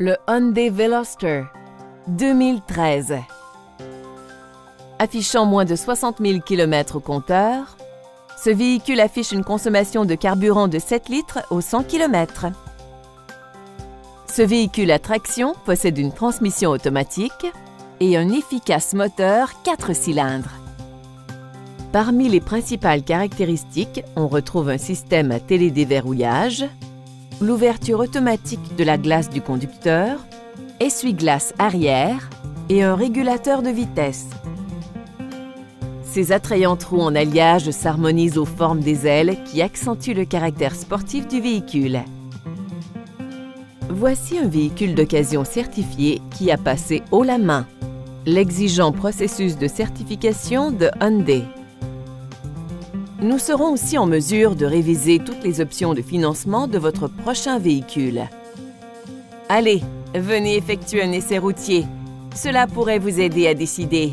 Le Hyundai Veloster 2013. Affichant moins de 60 000 km au compteur, ce véhicule affiche une consommation de carburant de 7 litres au 100 km. Ce véhicule à traction possède une transmission automatique et un efficace moteur 4 cylindres. Parmi les principales caractéristiques, on retrouve un système à télédéverrouillage, l'ouverture automatique de la glace du conducteur, essuie-glace arrière et un régulateur de vitesse. Ces attrayants trous en alliage s'harmonisent aux formes des ailes qui accentuent le caractère sportif du véhicule. Voici un véhicule d'occasion certifié qui a passé haut la main l'exigeant processus de certification de Hyundai. Nous serons aussi en mesure de réviser toutes les options de financement de votre prochain véhicule. Allez, venez effectuer un essai routier. Cela pourrait vous aider à décider.